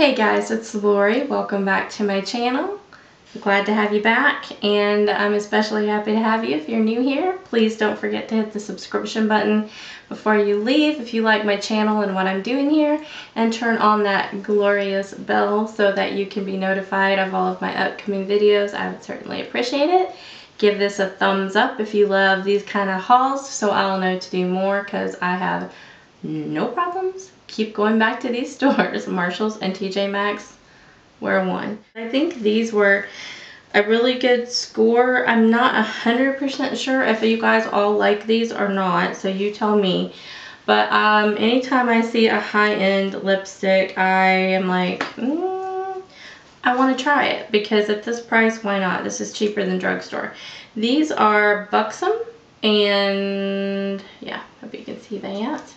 Hey guys, it's Lori. Welcome back to my channel. I'm glad to have you back and I'm especially happy to have you if you're new here. Please don't forget to hit the subscription button before you leave if you like my channel and what I'm doing here and turn on that glorious bell so that you can be notified of all of my upcoming videos. I would certainly appreciate it. Give this a thumbs up if you love these kind of hauls so I'll know to do more because I have no problems keep going back to these stores. Marshalls and TJ Maxx were one. I think these were a really good score. I'm not 100% sure if you guys all like these or not, so you tell me. But um, anytime I see a high-end lipstick, I am like, mm, I want to try it because at this price, why not? This is cheaper than drugstore. These are Buxom and yeah, hope you can see that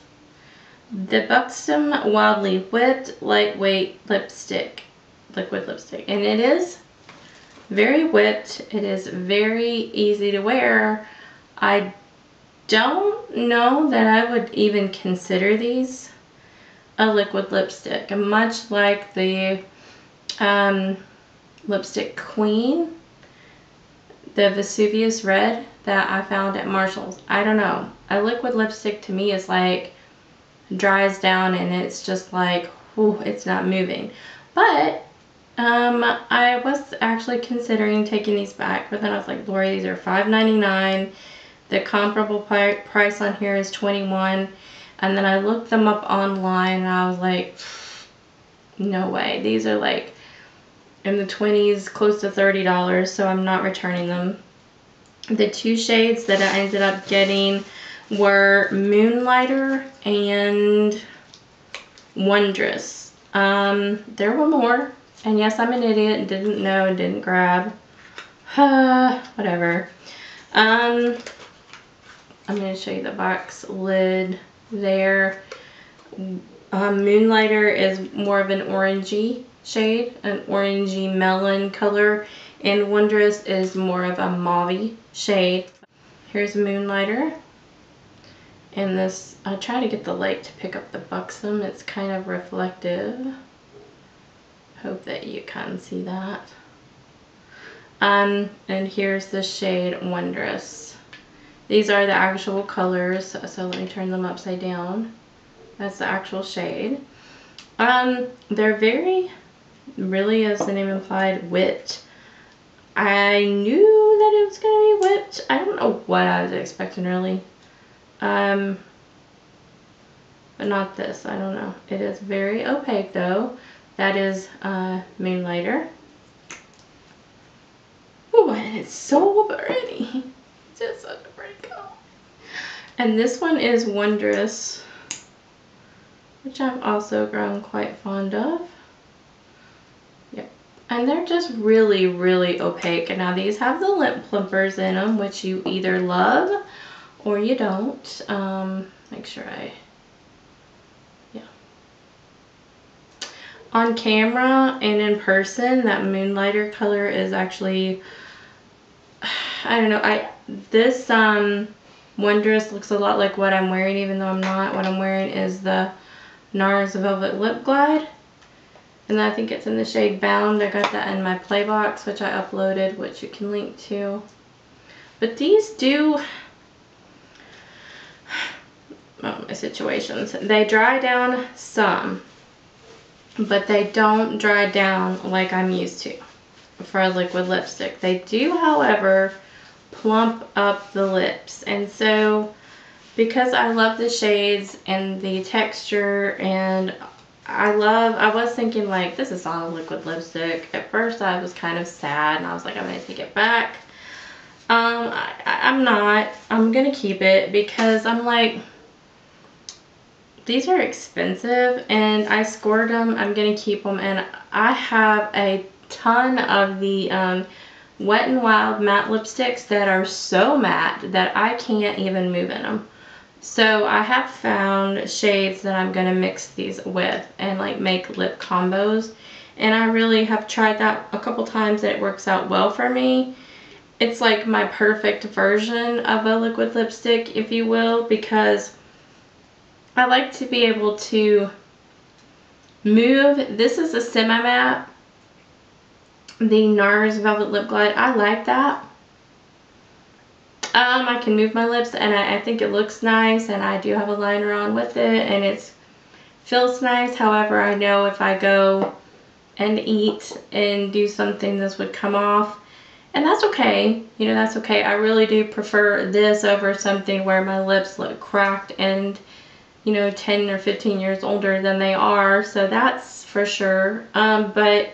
the Buxom Wildly Whipped Lightweight Lipstick, liquid lipstick. And it is very whipped. It is very easy to wear. I don't know that I would even consider these a liquid lipstick. Much like the um, Lipstick Queen, the Vesuvius Red that I found at Marshall's. I don't know. A liquid lipstick to me is like dries down and it's just like, whew, it's not moving. But um, I was actually considering taking these back, but then I was like, Lori, these are $5.99. The comparable price on here is 21 And then I looked them up online and I was like, no way. These are like in the 20s, close to $30, so I'm not returning them. The two shades that I ended up getting were Moonlighter and Wandress. Um, there were more. And yes, I'm an idiot didn't know and didn't grab. Uh, whatever. Um, I'm going to show you the box lid there. Um, Moonlighter is more of an orangey shade, an orangey melon color. And Wandress is more of a mauve shade. Here's Moonlighter. And this, I try to get the light to pick up the buxom. It's kind of reflective. Hope that you can see that. Um, and here's the shade Wandress. These are the actual colors, so let me turn them upside down. That's the actual shade. Um, they're very, really as the name implied, whipped. I knew that it was going to be whipped. I don't know what I was expecting really. Um, but not this. I don't know. It is very opaque though. That is uh, Moonlighter. Oh, and it's so pretty. Just such a pretty color. And this one is Wandress, which I've also grown quite fond of. Yep. And they're just really, really opaque. And now these have the lip plumpers in them, which you either love or you don't. Um, make sure I, yeah. On camera and in person, that Moonlighter color is actually, I don't know, I, this, um, Wandress looks a lot like what I'm wearing, even though I'm not. What I'm wearing is the NARS Velvet Lip Glide. And I think it's in the shade Bound. I got that in my play box, which I uploaded, which you can link to. But these do, um, situations. They dry down some, but they don't dry down like I'm used to for a liquid lipstick. They do, however, plump up the lips. And so because I love the shades and the texture and I love, I was thinking like, this is not a liquid lipstick. At first I was kind of sad and I was like, I'm going to take it back. Um, I, I'm not. I'm going to keep it because I'm like, these are expensive and I scored them. I'm going to keep them and I have a ton of the um, Wet n Wild matte lipsticks that are so matte that I can't even move in them. So I have found shades that I'm going to mix these with and like make lip combos. And I really have tried that a couple times and it works out well for me. It's like my perfect version of a liquid lipstick, if you will, because I like to be able to Move. This is a semi-matte. The NARS Velvet Lip Glide. I like that. Um, I can move my lips and I, I think it looks nice and I do have a liner on with it and it feels nice. However, I know if I go and eat and do something this would come off and that's okay. You know that's okay. I really do prefer this over something where my lips look cracked and you know 10 or 15 years older than they are. So that's for sure. Um, but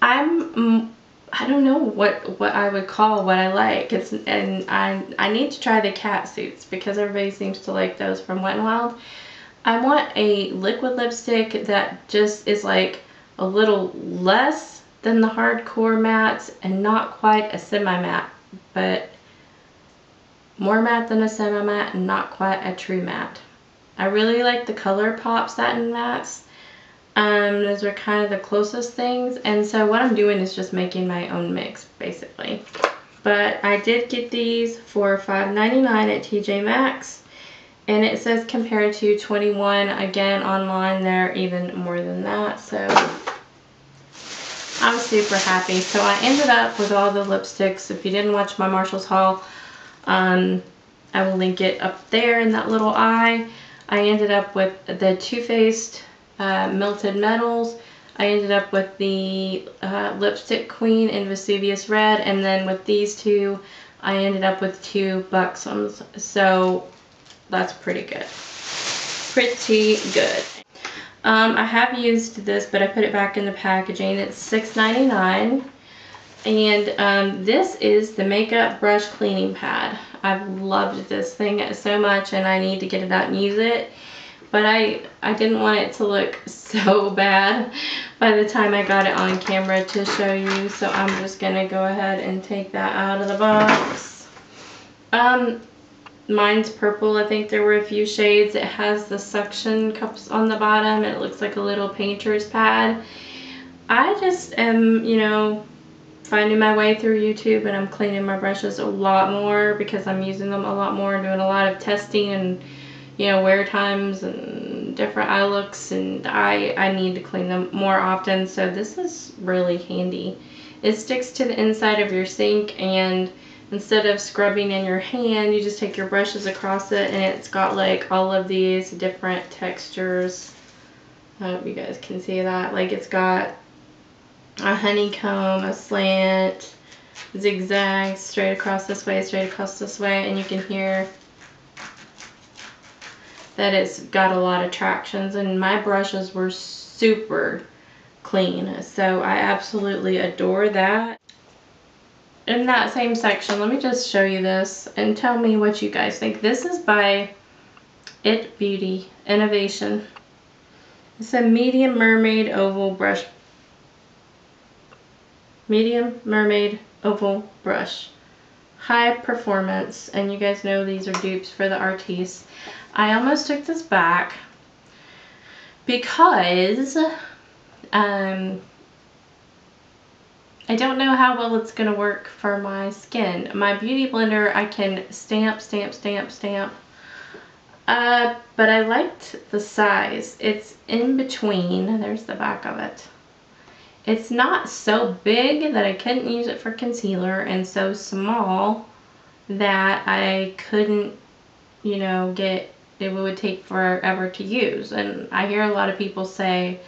I'm mm, I don't know what what I would call what I like. It's and I I need to try the cat suits because everybody seems to like those from Wet n Wild. I want a liquid lipstick that just is like a little less than the hardcore mats and not quite a semi-mat, but more matte than a semi-matte and not quite a true matte. I really like the ColourPop satin mattes. Um, those are kind of the closest things. And so what I'm doing is just making my own mix, basically. But I did get these for $5.99 at TJ Maxx. And it says compared to 21 again online they're even more than that. So I'm super happy. So I ended up with all the lipsticks. If you didn't watch my Marshall's haul, um, I will link it up there in that little eye. I ended up with the Too Faced uh, Melted Metals. I ended up with the uh, Lipstick Queen in Vesuvius Red. And then with these two, I ended up with two Buxoms. So that's pretty good. Pretty good. Um, I have used this, but I put it back in the packaging. It's $6.99. And um, this is the Makeup Brush Cleaning Pad. I've loved this thing so much and I need to get it out and use it. But I, I didn't want it to look so bad by the time I got it on camera to show you. So I'm just going to go ahead and take that out of the box. Um, Mine's purple. I think there were a few shades. It has the suction cups on the bottom. It looks like a little painter's pad. I just am, you know, finding my way through YouTube and I'm cleaning my brushes a lot more because I'm using them a lot more and doing a lot of testing and, you know, wear times and different eye looks and I, I need to clean them more often. So this is really handy. It sticks to the inside of your sink and instead of scrubbing in your hand, you just take your brushes across it and it's got like all of these different textures. I hope you guys can see that. Like it's got a honeycomb, a slant, zigzag, straight across this way, straight across this way, and you can hear that it's got a lot of tractions and my brushes were super clean so I absolutely adore that in that same section, let me just show you this and tell me what you guys think. This is by It Beauty Innovation. It's a medium mermaid oval brush. Medium mermaid oval brush. High performance, and you guys know these are dupes for the Artis. I almost took this back because um, I don't know how well it's going to work for my skin. My Beauty Blender, I can stamp, stamp, stamp, stamp. Uh, but I liked the size. It's in between. There's the back of it. It's not so big that I couldn't use it for concealer and so small that I couldn't, you know, get, it would take forever to use. And I hear a lot of people say,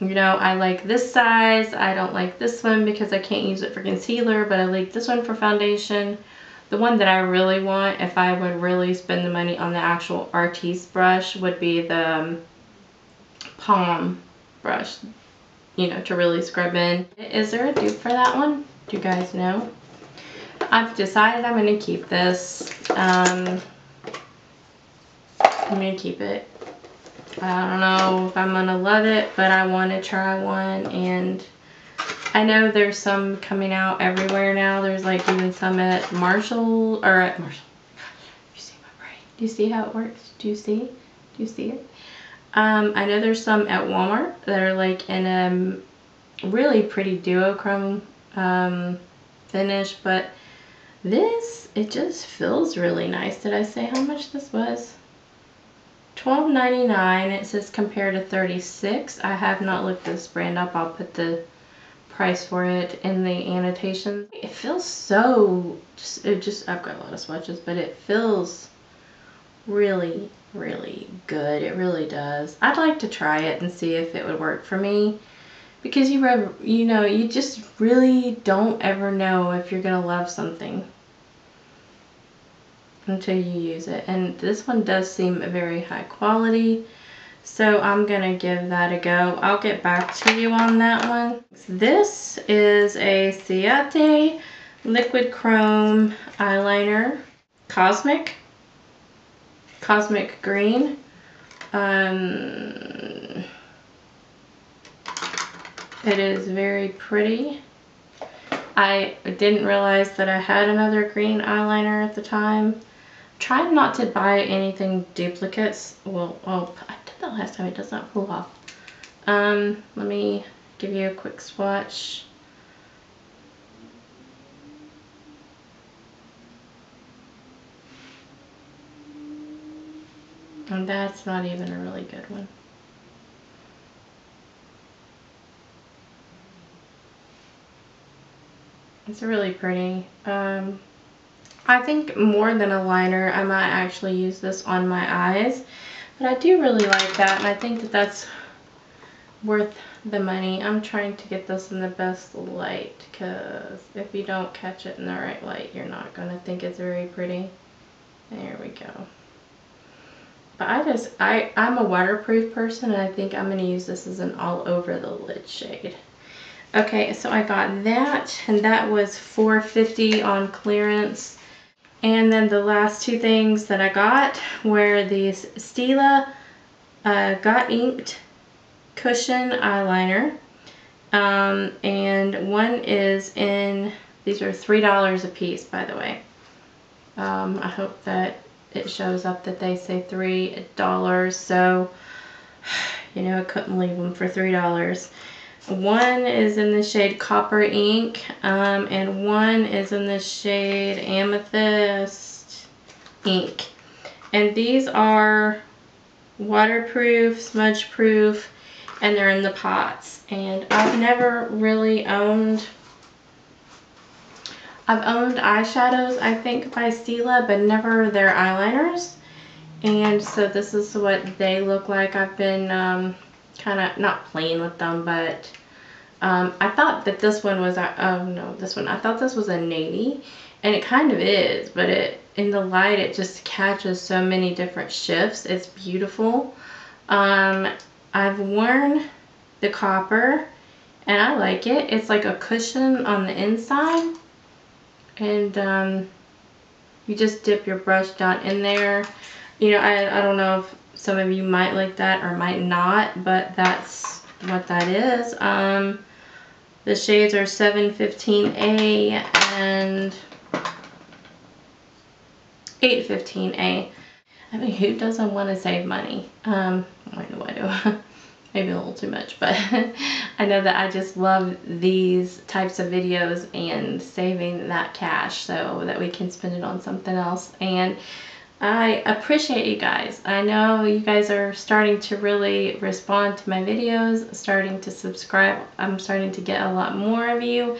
you know, I like this size. I don't like this one because I can't use it for concealer, but I like this one for foundation. The one that I really want, if I would really spend the money on the actual Artis brush, would be the um, Palm brush, you know, to really scrub in. Is there a dupe for that one? Do you guys know? I've decided I'm going to keep this. Um, I'm going to keep it. I don't know if I'm gonna love it, but I want to try one. And I know there's some coming out everywhere now. There's like even some at Marshall or at Marshall. You see my brain? Do you see how it works? Do you see? Do you see it? Um, I know there's some at Walmart that are like in a really pretty duochrome um, finish, but this, it just feels really nice. Did I say how much this was? $12.99. It says compared to 36 I have not looked this brand up. I'll put the price for it in the annotation. It feels so, just, it just, I've got a lot of swatches, but it feels really, really good. It really does. I'd like to try it and see if it would work for me because you, you know, you just really don't ever know if you're going to love something until you use it. And this one does seem a very high quality. So I'm going to give that a go. I'll get back to you on that one. This is a Ciate Liquid Chrome Eyeliner. Cosmic. Cosmic Green. Um, it is very pretty. I didn't realize that I had another green eyeliner at the time. Trying not to buy anything duplicates. Well, oh, I did that last time. It does not pull off. Um, let me give you a quick swatch. And that's not even a really good one. It's really pretty. Um, I think more than a liner, I might actually use this on my eyes. But I do really like that, and I think that that's worth the money. I'm trying to get this in the best light, because if you don't catch it in the right light, you're not going to think it's very pretty. There we go. But I just, I, I'm a waterproof person, and I think I'm going to use this as an all over the lid shade. Okay, so I got that, and that was 450 on clearance. And then the last two things that I got were these Stila uh, Got Inked Cushion Eyeliner. Um, and one is in, these are $3 a piece, by the way. Um, I hope that it shows up that they say $3. So, you know, I couldn't leave them for $3. One is in the shade Copper Ink, um, and one is in the shade Amethyst Ink. And these are waterproof, smudge proof, and they're in the pots. And I've never really owned, I've owned eyeshadows, I think, by Stila, but never their eyeliners. And so this is what they look like. I've been um, kind of not playing with them, but um, I thought that this one was, uh, oh no, this one, I thought this was a navy, and it kind of is, but it in the light, it just catches so many different shifts. It's beautiful. Um, I've worn the copper, and I like it. It's like a cushion on the inside, and um, you just dip your brush down in there. You know, I, I don't know if some of you might like that or might not, but that's what that is. Um, the shades are 715A and 815A. I mean, who doesn't want to save money? Um, I know I do. Maybe a little too much, but I know that I just love these types of videos and saving that cash so that we can spend it on something else. And I appreciate you guys. I know you guys are starting to really respond to my videos, starting to subscribe. I'm starting to get a lot more of you.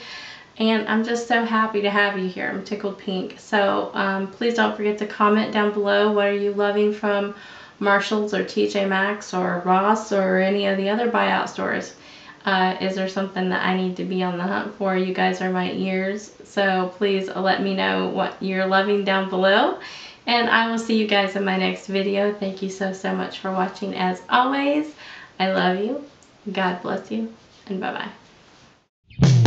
And I'm just so happy to have you here. I'm tickled pink. So um, please don't forget to comment down below. What are you loving from Marshall's or TJ Maxx or Ross or any of the other buyout stores? Uh, is there something that I need to be on the hunt for? You guys are my ears. So please let me know what you're loving down below. And I will see you guys in my next video. Thank you so, so much for watching as always. I love you. God bless you. And bye-bye.